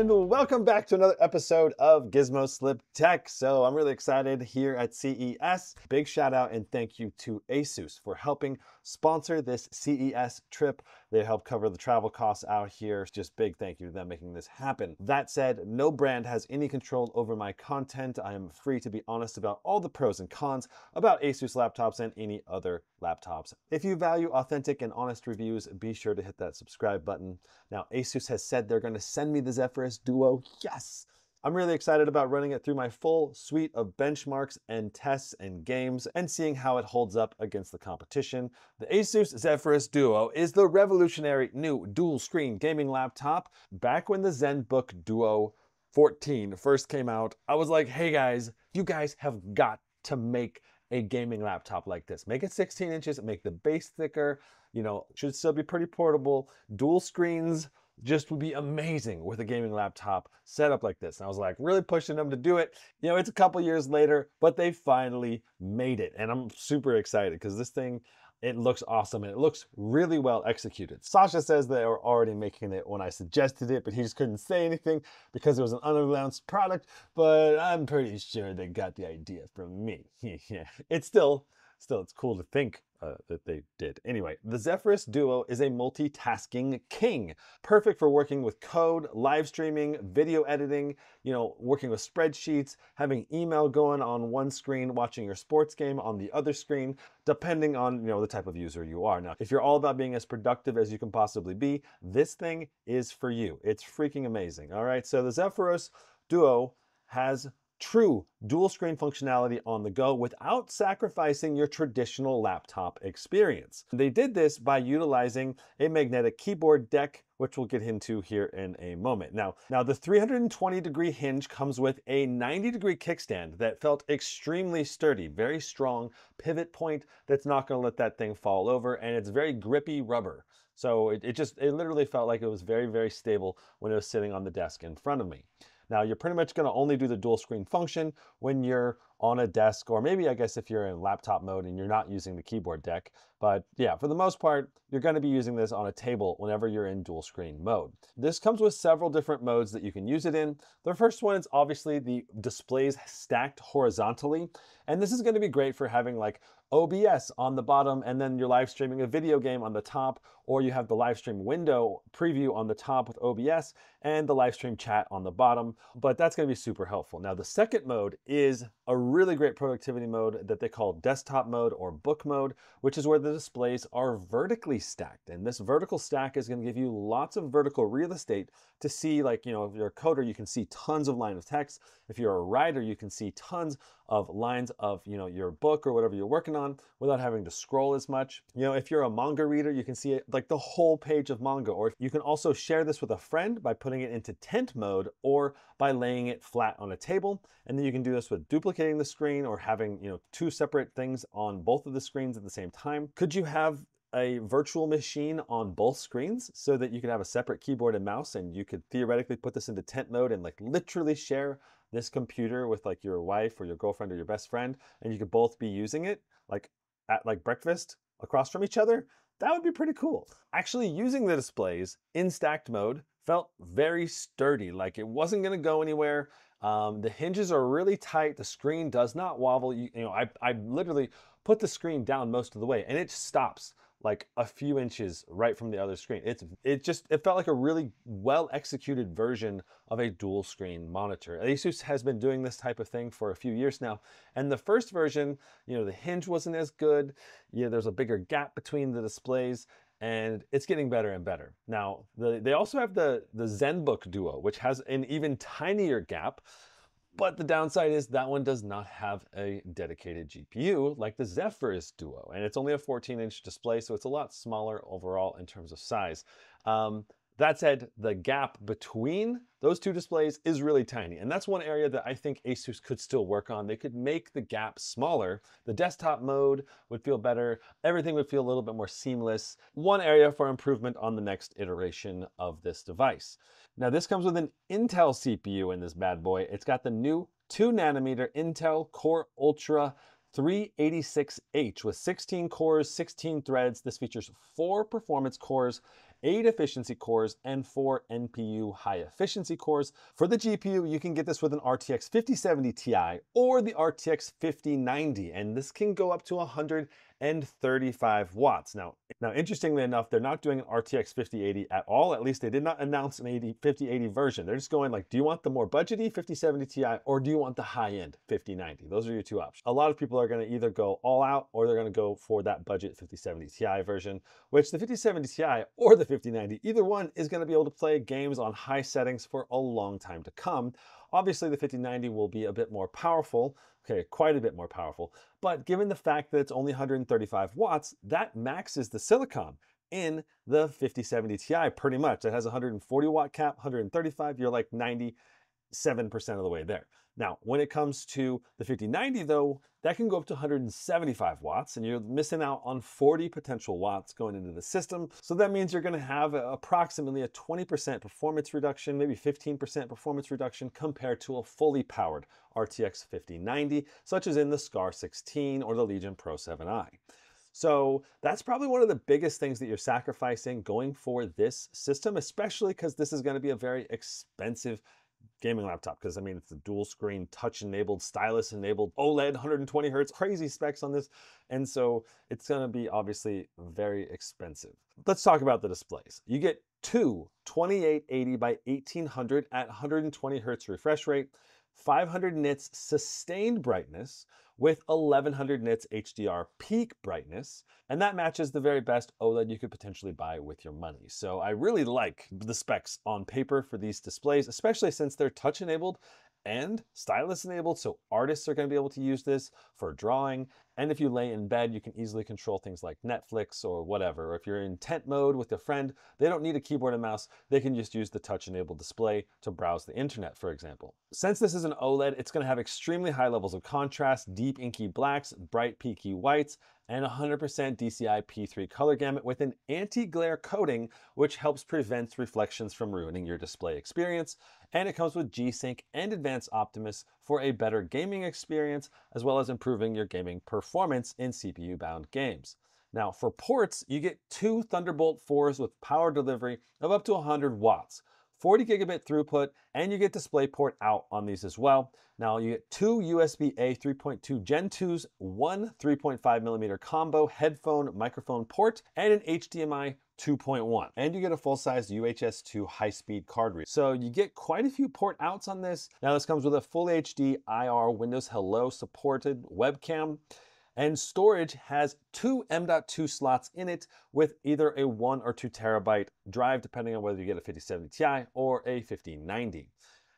And welcome back to another episode of Gizmo Slip Tech. So, I'm really excited here at CES. Big shout out and thank you to Asus for helping sponsor this CES trip. They help cover the travel costs out here. Just big thank you to them making this happen. That said, no brand has any control over my content. I am free to be honest about all the pros and cons about Asus laptops and any other laptops. If you value authentic and honest reviews, be sure to hit that subscribe button. Now, Asus has said they're going to send me the Zephyrus Duo. Yes! I'm really excited about running it through my full suite of benchmarks and tests and games and seeing how it holds up against the competition. The Asus Zephyrus Duo is the revolutionary new dual screen gaming laptop. Back when the ZenBook Duo 14 first came out, I was like, hey guys, you guys have got to make a gaming laptop like this. Make it 16 inches, make the base thicker, you know, should still be pretty portable, dual screens, just would be amazing with a gaming laptop set up like this. And I was like really pushing them to do it. You know, it's a couple years later, but they finally made it. And I'm super excited because this thing, it looks awesome and it looks really well executed. Sasha says they were already making it when I suggested it, but he just couldn't say anything because it was an unannounced product. But I'm pretty sure they got the idea from me. it's still, still, it's cool to think uh, that they did. Anyway, the Zephyrus Duo is a multitasking king, perfect for working with code, live streaming, video editing, you know, working with spreadsheets, having email going on one screen, watching your sports game on the other screen, depending on, you know, the type of user you are. Now, if you're all about being as productive as you can possibly be, this thing is for you. It's freaking amazing. All right, so the Zephyrus Duo has true dual screen functionality on the go without sacrificing your traditional laptop experience. They did this by utilizing a magnetic keyboard deck which we'll get into here in a moment. Now, now the 320 degree hinge comes with a 90 degree kickstand that felt extremely sturdy, very strong pivot point that's not gonna let that thing fall over, and it's very grippy rubber. So it, it just, it literally felt like it was very, very stable when it was sitting on the desk in front of me. Now you're pretty much gonna only do the dual screen function when you're on a desk, or maybe I guess if you're in laptop mode and you're not using the keyboard deck. But yeah, for the most part, you're gonna be using this on a table whenever you're in dual screen mode. This comes with several different modes that you can use it in. The first one is obviously the displays stacked horizontally. And this is gonna be great for having like OBS on the bottom, and then you're live streaming a video game on the top, or you have the live stream window preview on the top with OBS and the live stream chat on the bottom. But that's gonna be super helpful. Now, the second mode is a really great productivity mode that they call desktop mode or book mode, which is where the displays are vertically stacked. And this vertical stack is gonna give you lots of vertical real estate to see, like, you know, if you're a coder, you can see tons of line of text. If you're a writer, you can see tons of lines of, you know, your book or whatever you're working on without having to scroll as much. You know, if you're a manga reader, you can see it like the whole page of manga. Or you can also share this with a friend by putting it into tent mode or by laying it flat on a table. And then you can do this with duplicating the screen or having, you know, two separate things on both of the screens at the same time. Could you have a virtual machine on both screens so that you can have a separate keyboard and mouse and you could theoretically put this into tent mode and like literally share this computer with like your wife or your girlfriend or your best friend and you could both be using it like at like breakfast across from each other. That would be pretty cool. Actually using the displays in stacked mode felt very sturdy like it wasn't going to go anywhere. Um, the hinges are really tight. The screen does not wobble. You, you know I, I literally put the screen down most of the way and it stops like a few inches right from the other screen. It's it just it felt like a really well executed version of a dual screen monitor. Asus has been doing this type of thing for a few years now. And the first version, you know, the hinge wasn't as good. Yeah, there's a bigger gap between the displays and it's getting better and better. Now, the, they also have the, the ZenBook Duo, which has an even tinier gap, but the downside is that one does not have a dedicated GPU like the Zephyrus Duo, and it's only a 14 inch display, so it's a lot smaller overall in terms of size. Um, that said, the gap between those two displays is really tiny, and that's one area that I think Asus could still work on. They could make the gap smaller. The desktop mode would feel better. Everything would feel a little bit more seamless. One area for improvement on the next iteration of this device. Now, this comes with an Intel CPU in this bad boy. It's got the new 2 nanometer Intel Core Ultra 386H with 16 cores, 16 threads. This features four performance cores, eight efficiency cores, and four NPU high efficiency cores. For the GPU, you can get this with an RTX 5070 Ti or the RTX 5090, and this can go up to 100 and 35 watts. Now, now interestingly enough, they're not doing an RTX 5080 at all. At least they did not announce an 80, 5080 version. They're just going like, do you want the more budgety 5070 Ti or do you want the high-end 5090? Those are your two options. A lot of people are gonna either go all out or they're gonna go for that budget 5070 Ti version, which the 5070 Ti or the 5090, either one is gonna be able to play games on high settings for a long time to come. Obviously, the 5090 will be a bit more powerful, okay, quite a bit more powerful, but given the fact that it's only 135 watts, that maxes the silicon in the 5070 Ti pretty much. It has 140 watt cap, 135, you're like 97% of the way there. Now, when it comes to the 5090 though, that can go up to 175 watts and you're missing out on 40 potential watts going into the system. So that means you're gonna have approximately a 20% performance reduction, maybe 15% performance reduction compared to a fully powered RTX 5090, such as in the SCAR 16 or the Legion Pro 7i. So that's probably one of the biggest things that you're sacrificing going for this system, especially because this is going to be a very expensive gaming laptop because I mean it's a dual screen touch enabled stylus enabled OLED 120 hertz crazy specs on this and so it's going to be obviously very expensive. Let's talk about the displays. You get two 2880 by 1800 at 120 hertz refresh rate, 500 nits sustained brightness with 1100 nits HDR peak brightness, and that matches the very best OLED you could potentially buy with your money. So I really like the specs on paper for these displays, especially since they're touch enabled and stylus enabled, so artists are going to be able to use this for drawing. And if you lay in bed, you can easily control things like Netflix or whatever. Or if you're in tent mode with a friend, they don't need a keyboard and mouse. They can just use the touch enabled display to browse the internet, for example. Since this is an OLED, it's going to have extremely high levels of contrast, deep inky blacks, bright peaky whites, and 100% DCI P3 color gamut with an anti-glare coating, which helps prevent reflections from ruining your display experience. And it comes with G-Sync and Advanced Optimus for a better gaming experience, as well as improving your gaming performance in CPU-bound games. Now, for ports, you get two Thunderbolt 4s with power delivery of up to 100 watts. 40 gigabit throughput, and you get DisplayPort out on these as well. Now you get two USB-A 3.2 Gen 2s, one 3.5 millimeter combo headphone microphone port, and an HDMI 2.1. And you get a full-size UHS 2 high-speed card reader. So you get quite a few port outs on this. Now this comes with a full HD IR Windows Hello supported webcam. And storage has two M.2 slots in it with either a one or two terabyte drive, depending on whether you get a 5070 Ti or a 5090.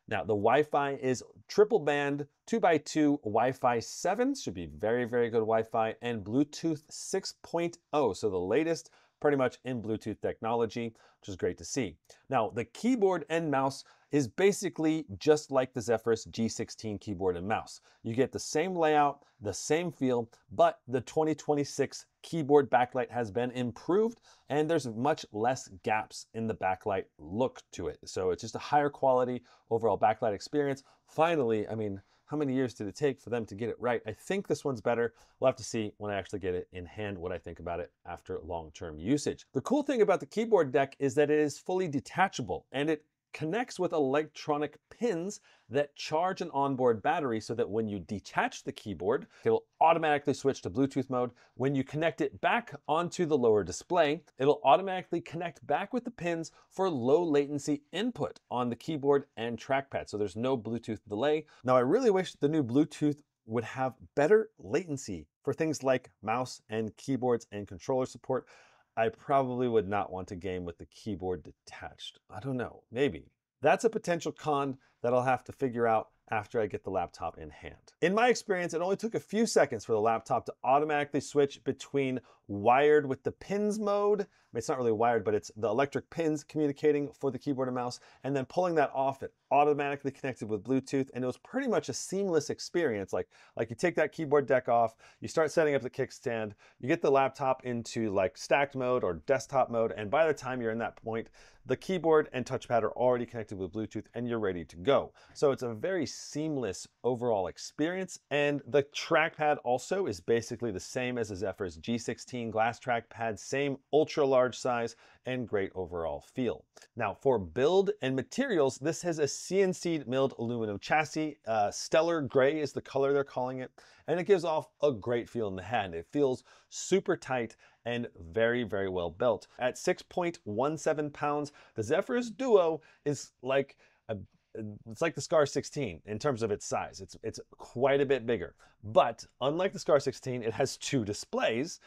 Now, the Wi-Fi is triple band 2x2 Wi-Fi 7, should be very, very good Wi-Fi, and Bluetooth 6.0, so the latest pretty much in Bluetooth technology, which is great to see. Now, the keyboard and mouse is basically just like the Zephyrus G16 keyboard and mouse. You get the same layout, the same feel, but the 2026 keyboard backlight has been improved and there's much less gaps in the backlight look to it. So it's just a higher quality overall backlight experience. Finally, I mean, how many years did it take for them to get it right? I think this one's better. We'll have to see when I actually get it in hand what I think about it after long-term usage. The cool thing about the keyboard deck is that it is fully detachable and it connects with electronic pins that charge an onboard battery so that when you detach the keyboard, it'll automatically switch to Bluetooth mode. When you connect it back onto the lower display, it'll automatically connect back with the pins for low latency input on the keyboard and trackpad. So there's no Bluetooth delay. Now I really wish the new Bluetooth would have better latency for things like mouse and keyboards and controller support. I probably would not want to game with the keyboard detached. I don't know, maybe. That's a potential con that I'll have to figure out after I get the laptop in hand. In my experience, it only took a few seconds for the laptop to automatically switch between wired with the pins mode. It's not really wired, but it's the electric pins communicating for the keyboard and mouse, and then pulling that off, it automatically connected with Bluetooth, and it was pretty much a seamless experience. Like, like you take that keyboard deck off, you start setting up the kickstand, you get the laptop into like stacked mode or desktop mode, and by the time you're in that point, the keyboard and touchpad are already connected with Bluetooth and you're ready to go. go. So it's a very seamless overall experience. And the trackpad also is basically the same as the Zephyrus G16 glass trackpad, same ultra large size and great overall feel. Now for build and materials, this has a CNC milled aluminum chassis. Uh, Stellar Gray is the color they're calling it. And it gives off a great feel in the hand. It feels super tight and very, very well built. At 6.17 pounds, the Zephyrus Duo is like a it's like the Scar 16 in terms of its size. It's, it's quite a bit bigger. But unlike the Scar 16, it has two displays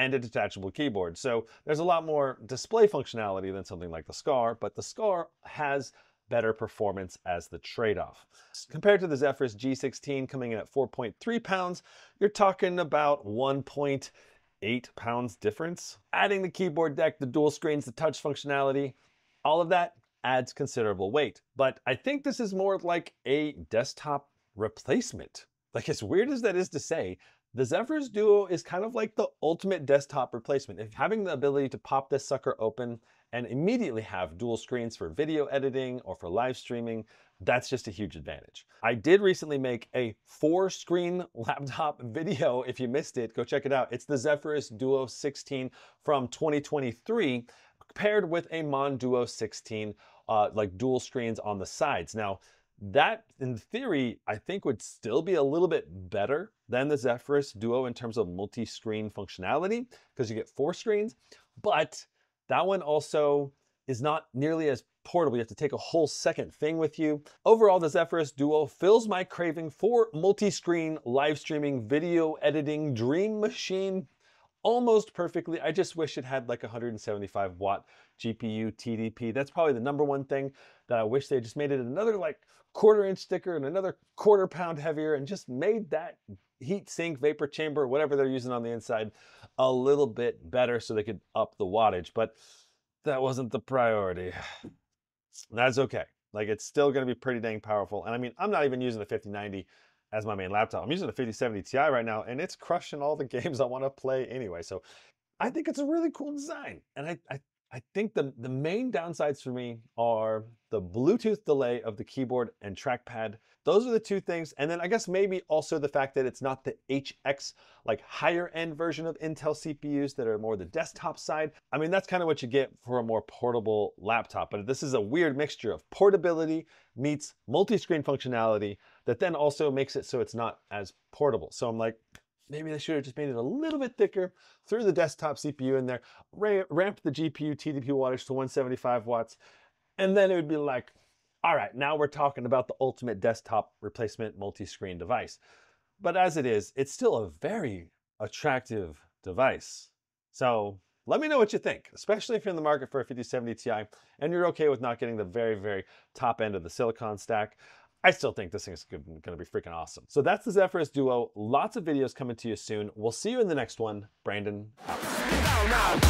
and a detachable keyboard. So there's a lot more display functionality than something like the Scar, but the Scar has better performance as the trade-off. Compared to the Zephyrus G16 coming in at 4.3 pounds, you're talking about 1.8 pounds difference. Adding the keyboard deck, the dual screens, the touch functionality, all of that adds considerable weight. But I think this is more like a desktop replacement. Like as weird as that is to say, the Zephyrus Duo is kind of like the ultimate desktop replacement. If having the ability to pop this sucker open and immediately have dual screens for video editing or for live streaming, that's just a huge advantage. I did recently make a four screen laptop video. If you missed it, go check it out. It's the Zephyrus Duo 16 from 2023 paired with a Monduo 16, uh, like dual screens on the sides. Now, that in theory, I think would still be a little bit better than the Zephyrus Duo in terms of multi-screen functionality because you get four screens, but that one also is not nearly as portable. You have to take a whole second thing with you. Overall, the Zephyrus Duo fills my craving for multi-screen live streaming, video editing, dream machine almost perfectly. I just wish it had like 175 watt GPU TDP. That's probably the number one thing that I wish they just made it another like quarter inch thicker and another quarter pound heavier and just made that heat sink, vapor chamber, whatever they're using on the inside a little bit better so they could up the wattage. But that wasn't the priority. That's okay. Like it's still going to be pretty dang powerful. And I mean, I'm not even using the 5090 as my main laptop. I'm using the 5070 Ti right now, and it's crushing all the games I want to play anyway. So I think it's a really cool design. And I, I, I think the, the main downsides for me are the Bluetooth delay of the keyboard and trackpad. Those are the two things. And then I guess maybe also the fact that it's not the HX, like higher end version of Intel CPUs that are more the desktop side. I mean, that's kind of what you get for a more portable laptop. But this is a weird mixture of portability meets multi-screen functionality that then also makes it so it's not as portable. So I'm like, maybe they should have just made it a little bit thicker, threw the desktop CPU in there, ramped the GPU TDP wattage to 175 watts, and then it would be like, all right, now we're talking about the ultimate desktop replacement multi-screen device. But as it is, it's still a very attractive device. So let me know what you think, especially if you're in the market for a 5070 Ti and you're okay with not getting the very, very top end of the silicon stack. I still think this going to be freaking awesome. So that's the Zephyrus Duo. Lots of videos coming to you soon. We'll see you in the next one. Brandon out.